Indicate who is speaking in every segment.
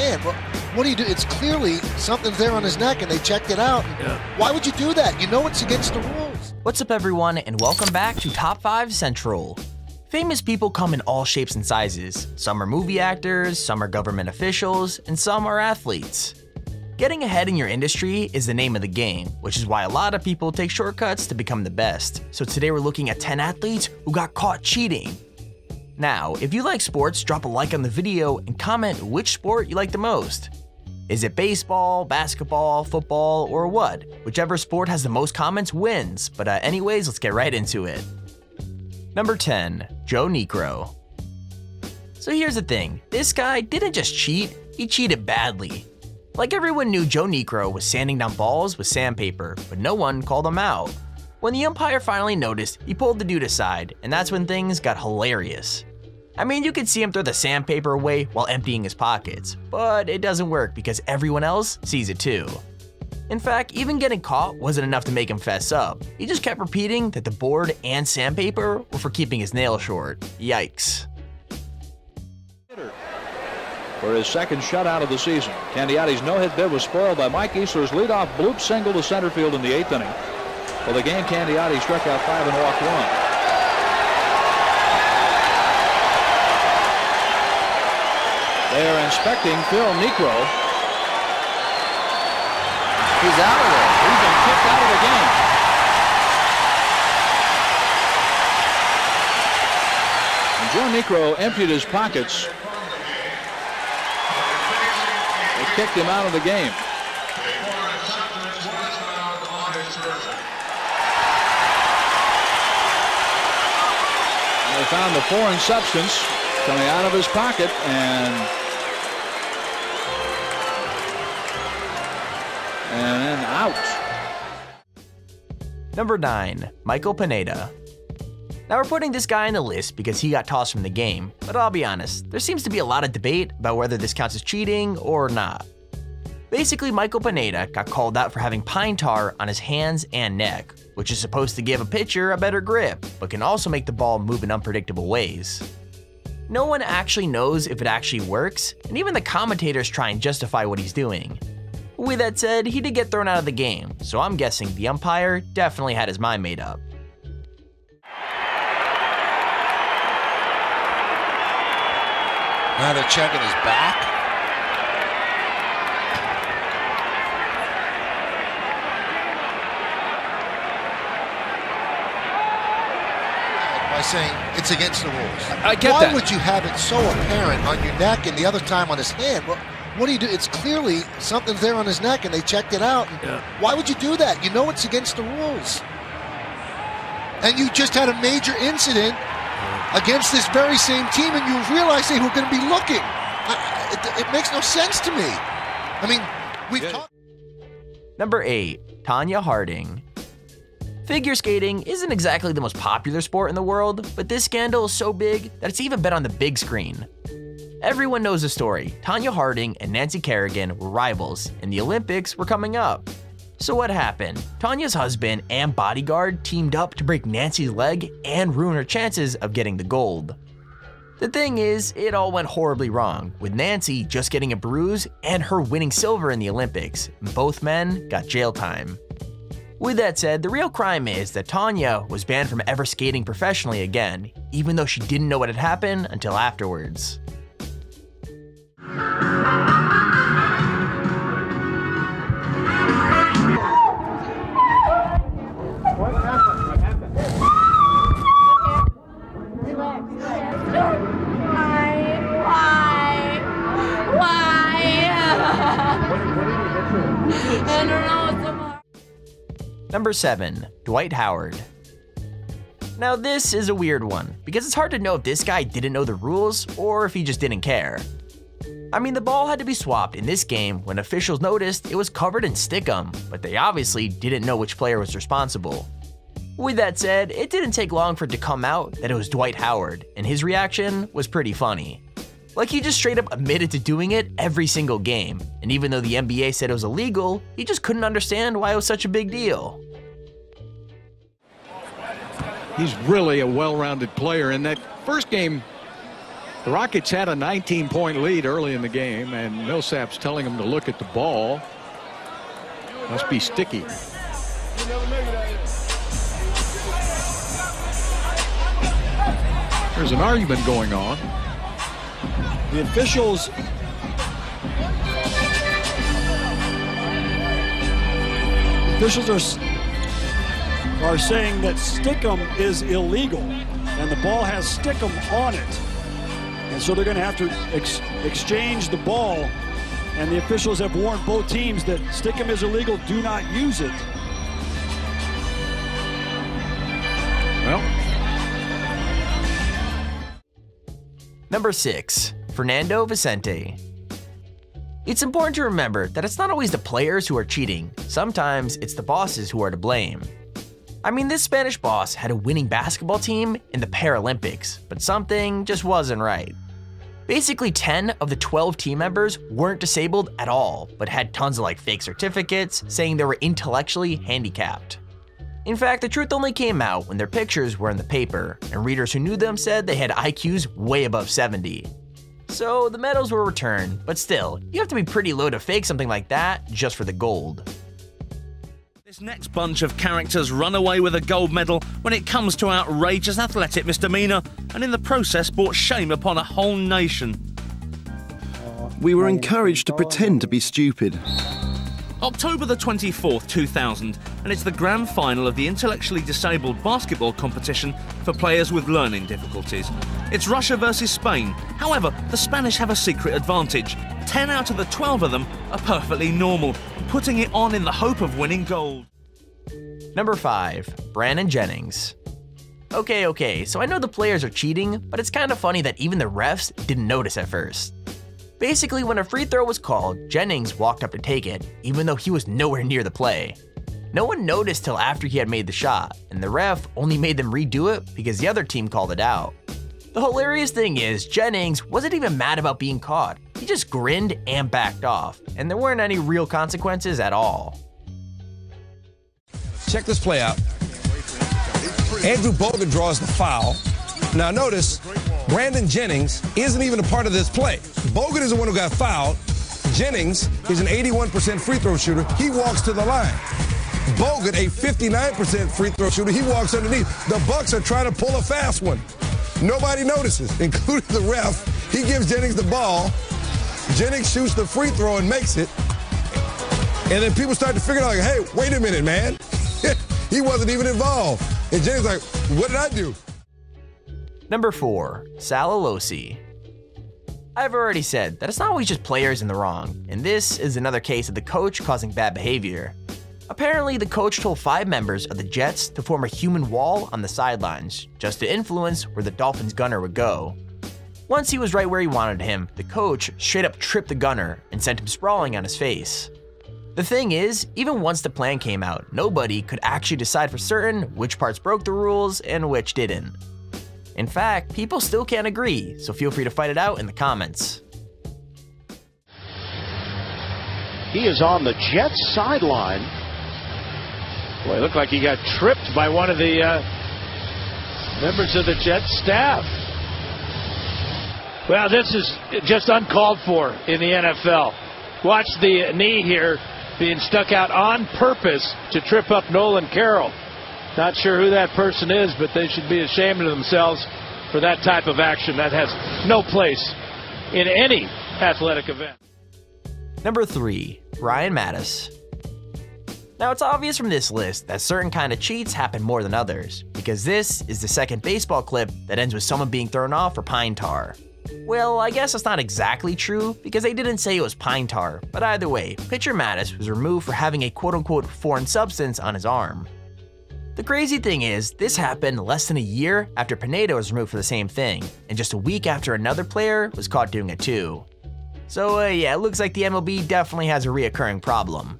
Speaker 1: hand. Well, what do you do? It's clearly something's there on his neck and they checked it out.
Speaker 2: Yeah.
Speaker 1: Why would you do that? You know it's against the rules.
Speaker 3: What's up everyone and welcome back to Top 5 Central. Famous people come in all shapes and sizes. Some are movie actors, some are government officials, and some are athletes. Getting ahead in your industry is the name of the game, which is why a lot of people take shortcuts to become the best. So today we're looking at 10 athletes who got caught cheating. Now, if you like sports, drop a like on the video and comment which sport you like the most. Is it baseball, basketball, football, or what? Whichever sport has the most comments wins, but uh, anyways, let's get right into it. Number 10, Joe Niekro So here's the thing, this guy didn't just cheat, he cheated badly. Like everyone knew Joe Niekro was sanding down balls with sandpaper, but no one called him out. When the umpire finally noticed, he pulled the dude aside, and that's when things got hilarious. I mean, you could see him throw the sandpaper away while emptying his pockets, but it doesn't work because everyone else sees it too. In fact, even getting caught wasn't enough to make him fess up. He just kept repeating that the board and sandpaper were for keeping his nails short. Yikes.
Speaker 4: For his second shutout of the season. Candiotti's no-hit bid was spoiled by Mike Easler's leadoff bloop single to center field in the eighth inning. For the game, Candiotti struck out five and walked one. They are inspecting Phil Niekro.
Speaker 2: He's out of there.
Speaker 4: He's been kicked out of the game. And Joe Niekro emptied his pockets. They kicked him out of the game. And they found the foreign substance coming out of his pocket and and out.
Speaker 3: Number 9, Michael Pineda. Now we're putting this guy on the list because he got tossed from the game, but I'll be honest, there seems to be a lot of debate about whether this counts as cheating or not. Basically, Michael Pineda got called out for having pine tar on his hands and neck, which is supposed to give a pitcher a better grip, but can also make the ball move in unpredictable ways. No one actually knows if it actually works, and even the commentators try and justify what he's doing. With that said, he did get thrown out of the game, so I'm guessing the umpire definitely had his mind made up.
Speaker 1: Now they're checking his back. By saying it's against the rules.
Speaker 2: I get
Speaker 1: Why
Speaker 2: that.
Speaker 1: would you have it so apparent on your neck and the other time on his hand? Well, what do you do? It's clearly something's there on his neck and they checked it out.
Speaker 2: Yeah.
Speaker 1: Why would you do that? You know it's against the rules. And you just had a major incident against this very same team and you realize they were going to be looking. It, it makes no sense to me. I mean, we've
Speaker 4: Yeah.
Speaker 1: talked.
Speaker 3: Number 8, Tonya Harding. Figure skating isn't exactly the most popular sport in the world, but this scandal is so big that it's even been on the big screen. Everyone knows the story. Tonya Harding and Nancy Kerrigan were rivals, and the Olympics were coming up. So what happened? Tonya's husband and bodyguard teamed up to break Nancy's leg and ruin her chances of getting the gold. The thing is, it all went horribly wrong, with Nancy just getting a bruise and her winning silver in the Olympics. Both men got jail time. With that said, the real crime is that Tonya was banned from ever skating professionally again, even though she didn't know what had happened until afterwards. Number 7. Dwight Howard. Now, this is a weird one, because it's hard to know if this guy didn't know the rules or if he just didn't care. I mean, the ball had to be swapped in this game when officials noticed it was covered in stickum, but they obviously didn't know which player was responsible. With that said, it didn't take long for it to come out that it was Dwight Howard, and his reaction was pretty funny. Like he just straight up admitted to doing it every single game, and even though the NBA said it was illegal, he just couldn't understand why it was such a big deal.
Speaker 5: He's really a well-rounded player. In that first game, The Rockets had a 19-point lead early in the game, and Millsap's telling them to look at the ball. Must be sticky. There's an argument going on.
Speaker 6: The officials officials are are saying that stickum is illegal and the ball has stickum on it. And so they're going to have to ex exchange the ball. And the officials have warned both teams that stickum is illegal. Do not use it.
Speaker 5: Well,
Speaker 3: Number 6. Fernando Vicente. It's important to remember that it's not always the players who are cheating, sometimes it's the bosses who are to blame. I mean, this Spanish boss had a winning basketball team in the Paralympics, but something just wasn't right. Basically, 10 of the 12 team members weren't disabled at all, but had tons of like fake certificates saying they were intellectually handicapped. In fact, the truth only came out when their pictures were in the paper, and readers who knew them said they had IQs way above 70. So the medals were returned, but still, you have to be pretty low to fake something like that just for the gold.
Speaker 7: This next bunch of characters run away with a gold medal when it comes to outrageous athletic misdemeanour, and in the process brought shame upon a whole nation.
Speaker 8: We were encouraged to pretend to be stupid.
Speaker 7: October the 24th, 2000, and it's the grand final of the intellectually disabled basketball competition for players with learning difficulties. It's Russia versus Spain. However, the Spanish have a secret advantage. 10 out of the 12 of them are perfectly normal, putting it on in the hope of winning gold.
Speaker 3: Number 5. Brandon Jennings. Okay, okay, so I know the players are cheating, but it's kind of funny that even the refs didn't notice at first. Basically, when a free throw was called, Jennings walked up to take it, even though he was nowhere near the play. No one noticed till after he had made the shot, and the ref only made them redo it because the other team called it out. The hilarious thing is, Jennings wasn't even mad about being caught. Just grinned and backed off, and there weren't any real consequences at all.
Speaker 9: Check this play out. Andrew Bogut draws the foul. Now notice, Brandon Jennings isn't even a part of this play. Bogut is the one who got fouled. Jennings is an 81% free throw shooter. He walks to the line. Bogut, a 59% free throw shooter, he walks underneath. The Bucks are trying to pull a fast one. Nobody notices, including the ref. He gives Jennings the ball. Jennings shoots the free throw and makes it. And then people start to figure out, like, hey, wait a minute, man. he wasn't even involved. And Jennings like, what did I do?
Speaker 3: Number 4. Sal Alosi. I've already said that it's not always just players in the wrong, and this is another case of the coach causing bad behavior. Apparently, the coach told five members of the Jets to form a human wall on the sidelines, just to influence where the Dolphins gunner would go. Once he was right where he wanted him, the coach straight up tripped the gunner and sent him sprawling on his face. The thing is, even once the plan came out, nobody could actually decide for certain which parts broke the rules and which didn't. In fact, people still can't agree, so feel free to fight it out in the comments.
Speaker 10: He is on the Jets sideline. Boy, it looked like he got tripped by one of the uh, members of the Jets staff. Well, this is just uncalled for in the NFL. Watch the knee here being stuck out on purpose to trip up Nolan Carroll. Not sure who that person is, but they should be ashamed of themselves for that type of action. That has no place in any athletic event.
Speaker 3: Number 3. Ryan Matusz. Now it's obvious from this list that certain kind of cheats happen more than others, because this is the second baseball clip that ends with someone being thrown off for pine tar. Well, I guess that's not exactly true, because they didn't say it was pine tar, but either way, pitcher Matusz was removed for having a quote-unquote foreign substance on his arm. The crazy thing is, this happened less than a year after Pineda was removed for the same thing, and just a week after another player was caught doing it too. So uh, yeah, it looks like the MLB definitely has a reoccurring problem.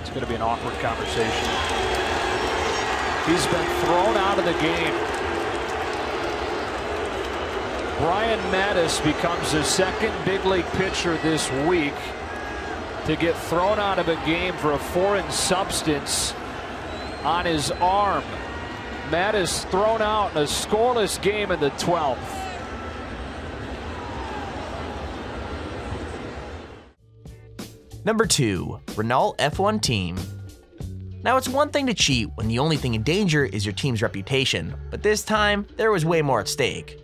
Speaker 11: It's going to be an awkward conversation. He's been thrown out of the game. Brian Matusz becomes the second big league pitcher this week to get thrown out of a game for a foreign substance on his arm. Matusz thrown out in a scoreless game in the 12th.
Speaker 3: Number 2. Renault F1 Team Now it's one thing to cheat when the only thing in danger is your team's reputation, but this time, there was way more at stake.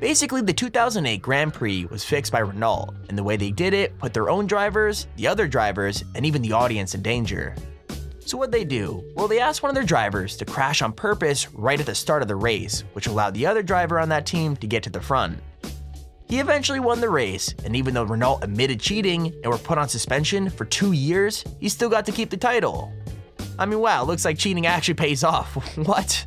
Speaker 3: Basically, the 2008 Grand Prix was fixed by Renault, and the way they did it put their own drivers, the other drivers, and even the audience in danger. So what'd they do? Well, they asked one of their drivers to crash on purpose right at the start of the race, which allowed the other driver on that team to get to the front. He eventually won the race, and even though Renault admitted cheating and were put on suspension for two years, he still got to keep the title. I mean, wow, looks like cheating actually pays off. what?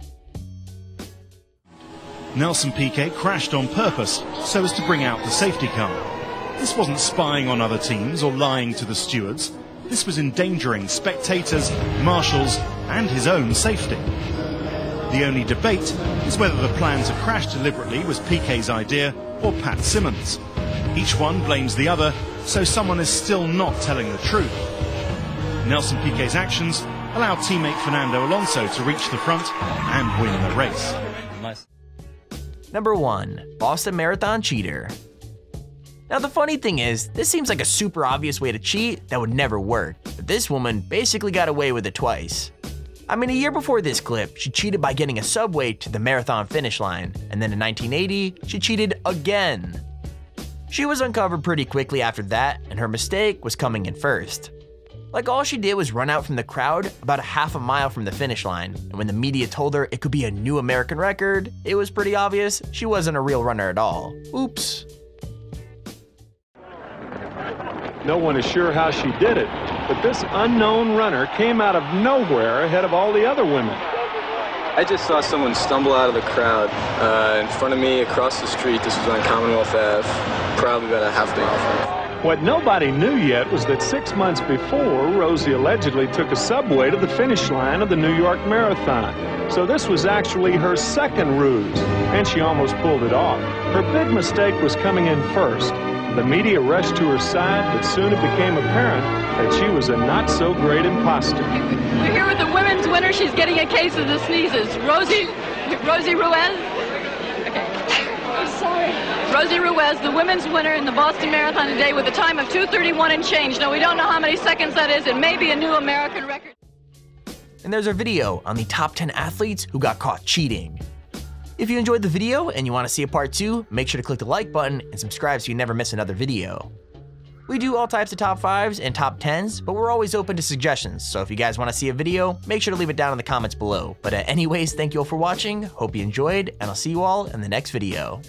Speaker 12: Nelson Piquet crashed on purpose so as to bring out the safety car. This wasn't spying on other teams or lying to the stewards. This was endangering spectators, marshals, and his own safety. The only debate is whether the plan to crash deliberately was Piquet's idea or Pat Symonds. Each one blames the other, so someone is still not telling the truth. Nelson Piquet's actions allowed teammate Fernando Alonso to reach the front and win the race.
Speaker 3: Number 1. Boston Marathon Cheater Now the funny thing is, this seems like a super obvious way to cheat that would never work, but this woman basically got away with it twice. I mean, a year before this clip, she cheated by getting a subway to the marathon finish line, and then in 1980, she cheated again. She was uncovered pretty quickly after that, and her mistake was coming in first. Like all she did was run out from the crowd about a half a mile from the finish line, and when the media told her it could be a new American record, it was pretty obvious she wasn't a real runner at all. Oops.
Speaker 13: No one is sure how she did it, but this unknown runner came out of nowhere ahead of all the other women.
Speaker 14: I just saw someone stumble out of the crowd uh, in front of me across the street. This was on Commonwealth Ave, probably about a half mile from
Speaker 13: What nobody knew yet was that six months before, Rosie allegedly took a subway to the finish line of the New York Marathon. So this was actually her second ruse, and she almost pulled it off. Her big mistake was coming in first. The media rushed to her side, but soon it became apparent that she was a not-so-great imposter.
Speaker 15: We're here with the women's winner. She's getting a case of the sneezes. Rosie, Rosie Ruiz. Sorry. Rosie Ruiz, the women's winner in the Boston Marathon today with a time of 2:31 and change. Now we don't know how many seconds that is. It may be a new American record.
Speaker 3: And there's our video on the top 10 athletes who got caught cheating. If you enjoyed the video and you want to see a part 2, make sure to click the like button and subscribe so you never miss another video. We do all types of top 5s and top 10s, but we're always open to suggestions, so if you guys want to see a video, make sure to leave it down in the comments below. But uh, anyways, thank you all for watching, hope you enjoyed, and I'll see you all in the next video.